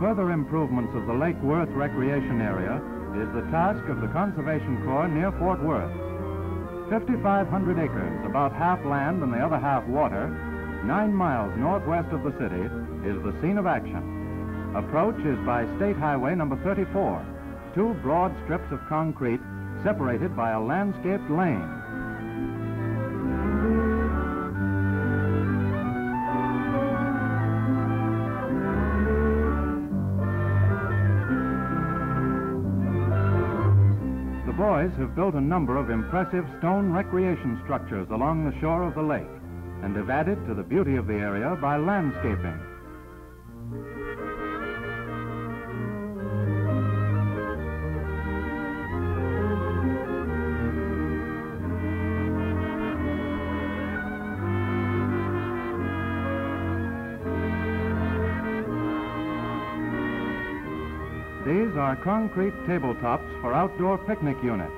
Further improvements of the Lake Worth recreation area is the task of the Conservation Corps near Fort Worth. 5,500 acres, about half land and the other half water, nine miles northwest of the city, is the scene of action. Approach is by State Highway number 34, two broad strips of concrete separated by a landscaped lane. The boys have built a number of impressive stone recreation structures along the shore of the lake and have added to the beauty of the area by landscaping. These are concrete tabletops for outdoor picnic units.